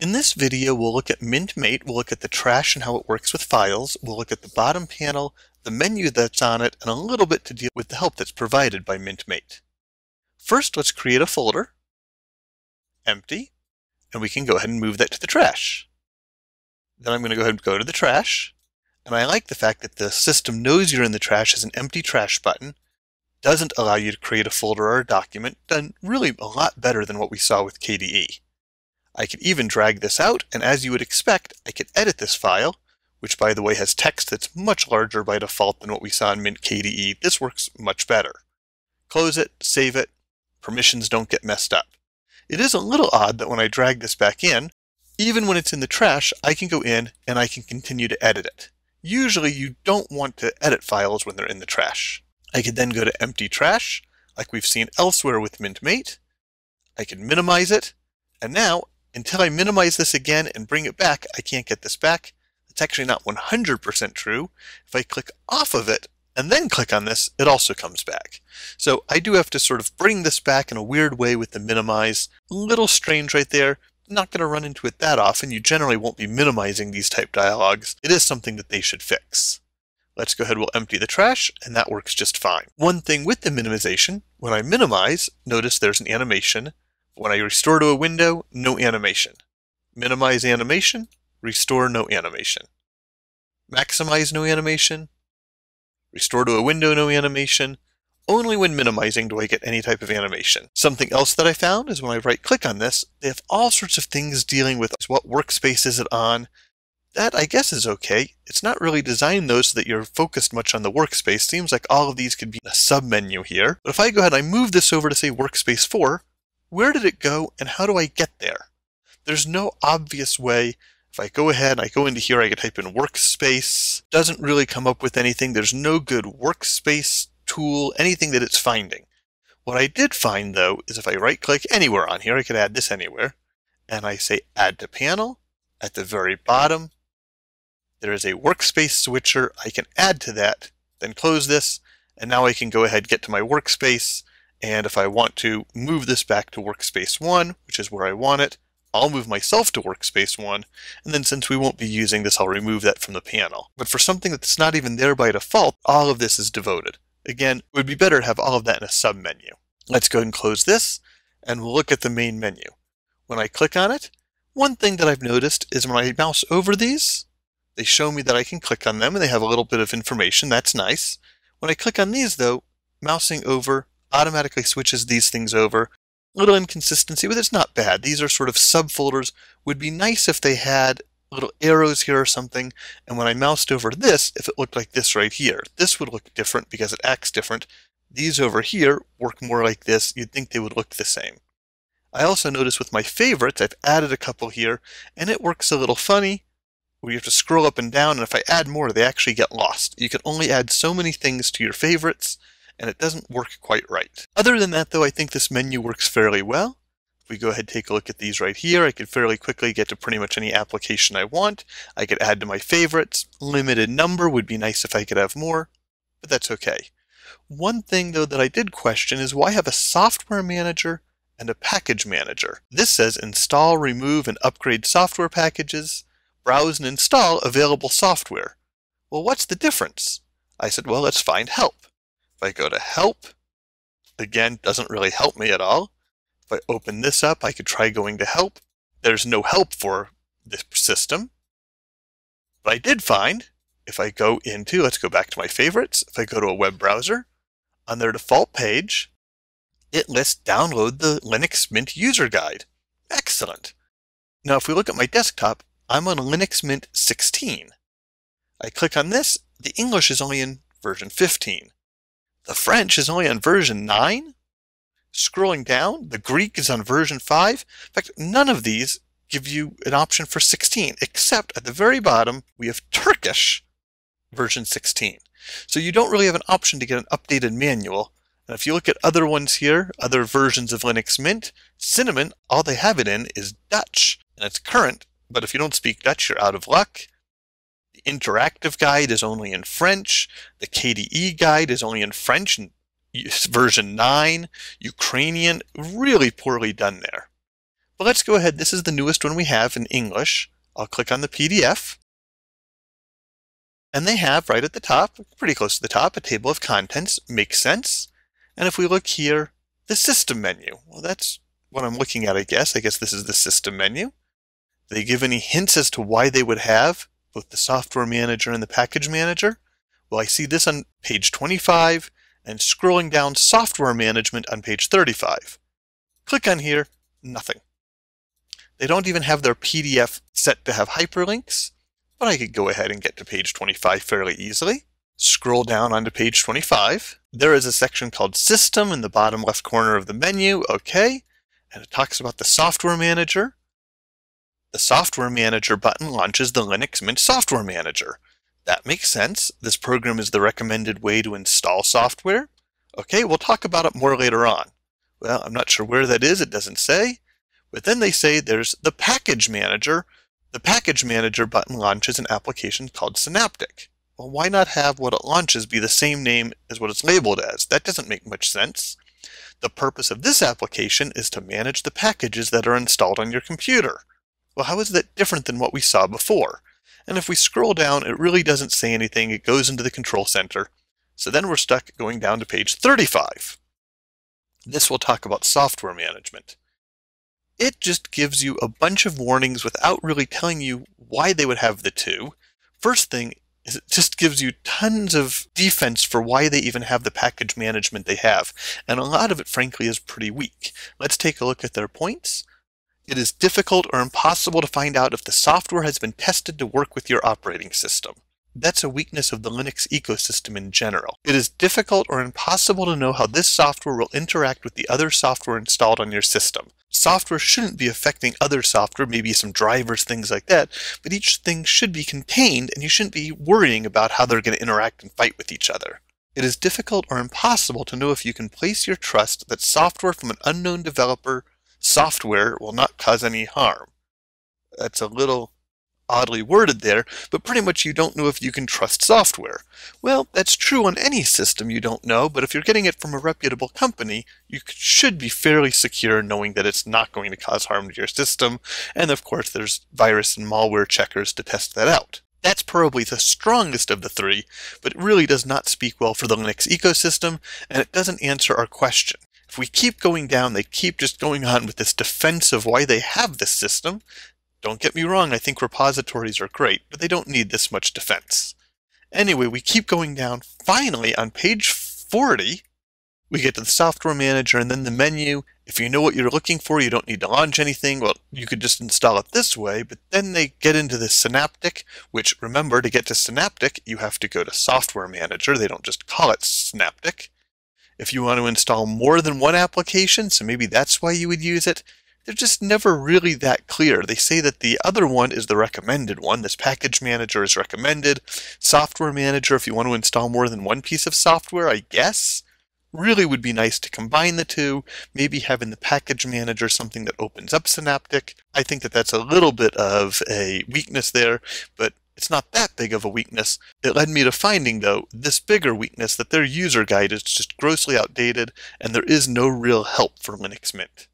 In this video, we'll look at Mint MATE, we'll look at the trash and how it works with files, we'll look at the bottom panel, the menu that's on it, and a little bit to deal with the help that's provided by Mint MATE. First, let's create a folder, empty, and we can go ahead and move that to the trash. Then I'm going to go ahead and go to the trash, and I like the fact that the system knows you're in the trash as an empty trash button, doesn't allow you to create a folder or a document, done really a lot better than what we saw with KDE. I could even drag this out, and as you would expect, I could edit this file, which by the way has text that's much larger by default than what we saw in Mint KDE. This works much better. Close it, save it, permissions don't get messed up. It is a little odd that when I drag this back in, even when it's in the trash, I can go in and I can continue to edit it. Usually you don't want to edit files when they're in the trash. I could then go to empty trash, like we've seen elsewhere with Mint MATE. I can minimize it, and now, until I minimize this again and bring it back, I can't get this back. It's actually not 100% true. If I click off of it and then click on this, it also comes back. So I do have to sort of bring this back in a weird way with the minimize. A little strange right there. Not going to run into it that often. You generally won't be minimizing these type dialogues. It is something that they should fix. Let's go ahead, we'll empty the trash, and that works just fine. One thing with the minimization, when I minimize, notice there's an animation. When I restore to a window, no animation. Minimize animation, restore no animation. Maximize no animation, restore to a window no animation. Only when minimizing do I get any type of animation. Something else that I found is when I right click on this, they have all sorts of things dealing with what workspace is it on, that I guess is okay. It's not really designed though so that you're focused much on the workspace. Seems like all of these could be a submenu here. But if I go ahead and I move this over to say workspace 4, where did it go and how do I get there? There's no obvious way. If I go ahead and I go into here, I can type in workspace. Doesn't really come up with anything. There's no good workspace tool, anything that it's finding. What I did find though is if I right click anywhere on here, I could add this anywhere, and I say add to panel, at the very bottom, there is a workspace switcher. I can add to that, then close this, and now I can go ahead get to my workspace. And if I want to move this back to workspace 1, which is where I want it, I'll move myself to workspace 1, and then since we won't be using this, I'll remove that from the panel. But for something that's not even there by default, all of this is devoted. Again, it would be better to have all of that in a submenu. Let's go ahead and close this, and we'll look at the main menu. When I click on it, one thing that I've noticed is when I mouse over these, they show me that I can click on them and they have a little bit of information. That's nice. When I click on these though, mousing over automatically switches these things over. A little inconsistency, but it's not bad. These are sort of subfolders. Would be nice if they had little arrows here or something. And when I moused over this, if it looked like this right here, this would look different because it acts different. These over here work more like this. You'd think they would look the same. I also notice with my favorites, I've added a couple here, and it works a little funny where you have to scroll up and down, and if I add more, they actually get lost. You can only add so many things to your favorites, and it doesn't work quite right. Other than that, though, I think this menu works fairly well. If we go ahead and take a look at these right here, I can fairly quickly get to pretty much any application I want. I could add to my favorites. Limited number would be nice if I could have more, but that's okay. One thing, though, that I did question is why have a software manager and a package manager. This says install, remove, and upgrade software packages, browse and install available software. Well, what's the difference? I said, well, let's find help. If I go to help, again, doesn't really help me at all. If I open this up, I could try going to help. There's no help for this system. But I did find, if I go into, let's go back to my favorites, if I go to a web browser, on their default page, it lists download the Linux Mint user guide. Excellent. Now if we look at my desktop, I'm on Linux Mint 16. I click on this, the English is only in version 15. The French is only on version 9. Scrolling down, the Greek is on version 5. In fact, none of these give you an option for 16, except at the very bottom, we have Turkish version 16. So you don't really have an option to get an updated manual And if you look at other ones here, other versions of Linux Mint, Cinnamon, all they have it in is Dutch, and it's current, but if you don't speak Dutch, you're out of luck. Interactive guide is only in French. The KDE guide is only in French version 9. Ukrainian, really poorly done there. But let's go ahead. This is the newest one we have in English. I'll click on the PDF. And they have right at the top, pretty close to the top, a table of contents. Makes sense. And if we look here, the system menu. Well, that's what I'm looking at, I guess. I guess this is the system menu. They give any hints as to why they would have both the software manager and the package manager? Well, I see this on page 25 and scrolling down software management on page 35. Click on here, nothing. They don't even have their PDF set to have hyperlinks, but I could go ahead and get to page 25 fairly easily. Scroll down onto page 25. There is a section called System in the bottom left corner of the menu. Okay. And it talks about the Software Manager. The Software Manager button launches the Linux Mint Software Manager. That makes sense. This program is the recommended way to install software. Okay, we'll talk about it more later on. Well, I'm not sure where that is. It doesn't say. But then they say there's the Package Manager. The Package Manager button launches an application called Synaptic. Well, why not have what it launches be the same name as what it's labeled as? That doesn't make much sense. The purpose of this application is to manage the packages that are installed on your computer. Well, how is that different than what we saw before? And if we scroll down, it really doesn't say anything. It goes into the control center. So then we're stuck going down to page 35. This will talk about software management. It just gives you a bunch of warnings without really telling you why they would have the two. First thing is it just gives you tons of defense for why they even have the package management they have. And a lot of it, frankly, is pretty weak. Let's take a look at their points. It is difficult or impossible to find out if the software has been tested to work with your operating system. That's a weakness of the Linux ecosystem in general. It is difficult or impossible to know how this software will interact with the other software installed on your system. Software shouldn't be affecting other software, maybe some drivers, things like that, but each thing should be contained and you shouldn't be worrying about how they're going to interact and fight with each other. It is difficult or impossible to know if you can place your trust that software from an unknown developer software will not cause any harm. That's a little oddly worded there, but pretty much you don't know if you can trust software. Well, that's true on any system you don't know, but if you're getting it from a reputable company, you should be fairly secure knowing that it's not going to cause harm to your system, and of course there's virus and malware checkers to test that out. That's probably the strongest of the three, but it really does not speak well for the Linux ecosystem, and it doesn't answer our question. If we keep going down, they keep just going on with this defense of why they have this system, don't get me wrong, I think repositories are great, but they don't need this much defense. Anyway, we keep going down. Finally, on page 40, we get to the software manager and then the menu. If you know what you're looking for, you don't need to launch anything. Well, you could just install it this way, but then they get into the Synaptic, which remember, to get to Synaptic, you have to go to software manager. They don't just call it Synaptic. If you want to install more than one application, so maybe that's why you would use it, they're just never really that clear. They say that the other one is the recommended one. This package manager is recommended. Software manager, if you want to install more than one piece of software, I guess. Really would be nice to combine the two, maybe having the package manager something that opens up Synaptic. I think that that's a little bit of a weakness there, but it's not that big of a weakness. It led me to finding, though, this bigger weakness that their user guide is just grossly outdated and there is no real help for Linux Mint.